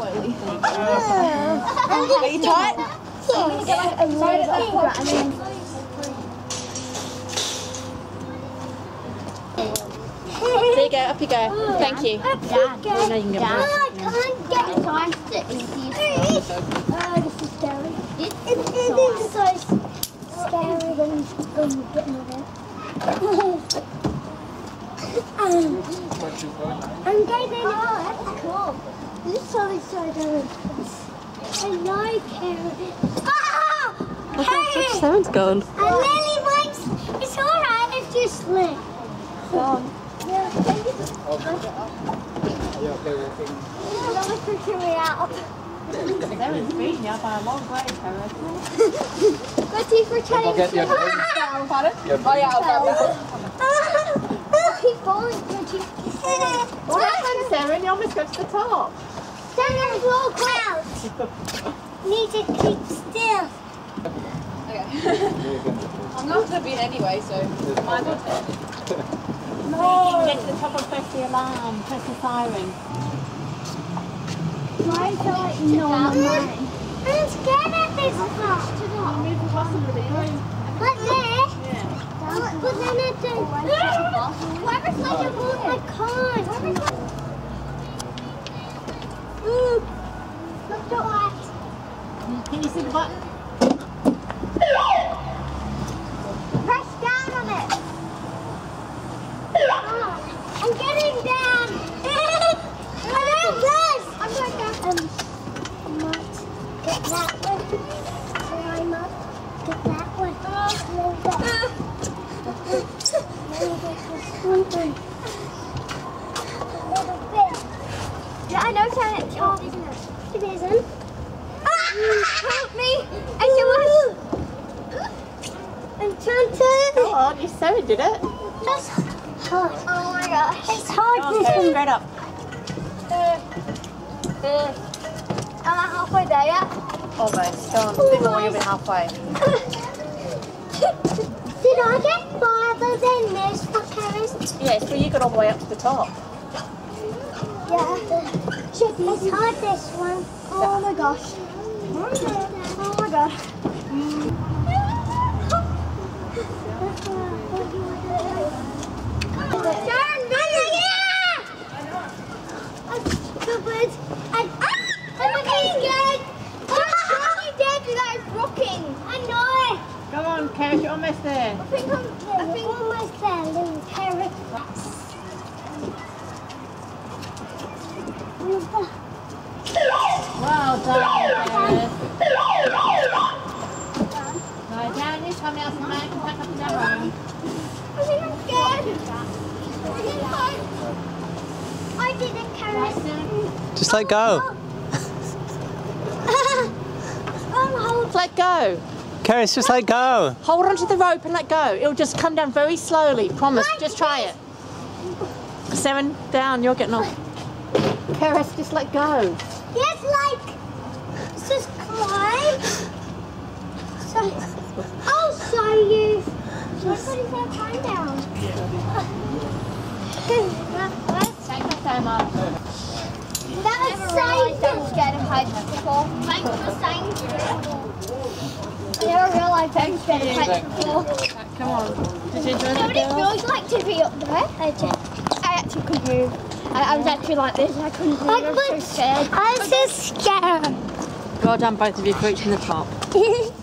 slowly. Are you tight? There you go, up you go. Thank you. Dad, Now you can get Dad. I can't get it. Time's the easiest. Oh, this is scary. It, it, it is so scary when getting over it. um, I'm getting that's cool. This is so so good. I like it. Ah! Hey! Someone's gone. And Lily likes. It's alright if you slip. Yeah, thank you. Yeah, okay, walking. Freaking me out. Someone's beating you by a long way, Paris. Betty for trying I'll get you. Pardon? Oh yeah, I'll grab it. Keep falling, Betty. What happened, Sarah? You almost got to the top. Stand on low clouds. Need to keep still. Okay. I'm not gonna beat anyway, so might as well take it. No. Get to the top and press the alarm. Press the siren. Why is that no on mine? I'm scared of this part. Move across a. You're in- But there. Yeah. But then it does. Oh, Whoever's like a move, I can't. Look. Can you see the button? So I might get that one. And then get- then get this one thing. A little bit. Yeah, I know Janet. Oh, isn't it? It isn't. Ah! Help me! I'm trying to. Go on, you Sarah did it. That's hard. Oh my gosh. It's hard to Sarah, see. straight up. Am I halfway there yet? Almost. Go on. Bit more, you'll be halfway. Did I get farther than this for Cerys? Yes, well, you got all the way up to the top. Yeah. It's hard this one. Oh my gosh. Oh my god. Darn, run again! I'm stupid. I'm okay, scared. I'm really dead without rocking. I know. Go on, Cash, you're almost there. I think I'm, I think I'm almost there, little carrot. Well done, Paris. Right, down this time now, so man can pack up his arrow. I think I'm scared. I didn't I didn't carrot. Just let go. I'm. Let go. Cerys, just let go. Hold onto the rope and let go. It'll just come down very slowly. Promise. Just try it. Seven down. You're getting off. Cerys, just let go. Yes, like just climb. So I'll show you. So everybody's gonna climb down. Take my time off. That was safe. I was scared of heights before. Thanks for saying I never realised I was scared of heights before. Come on. Did you enjoy You know that, what it feels like to be up there? I. I actually couldn't move. I, I was actually like this. I couldn't move. I was so scared. I was so scared. Well done, both of you, for reaching the top.